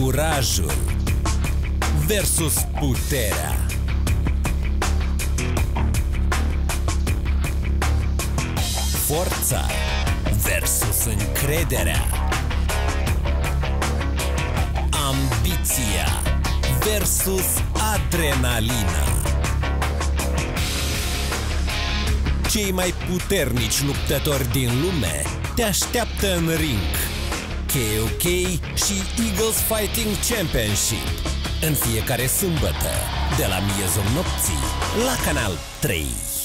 Curajul versus puterea. Forța versus încrederea. Ambiția versus adrenalina. Cei mai puternici luptători din lume te așteaptă în ring. KOK și Eagles Fighting Championship în fiecare sâmbătă de la miezul nopții la Canal 3.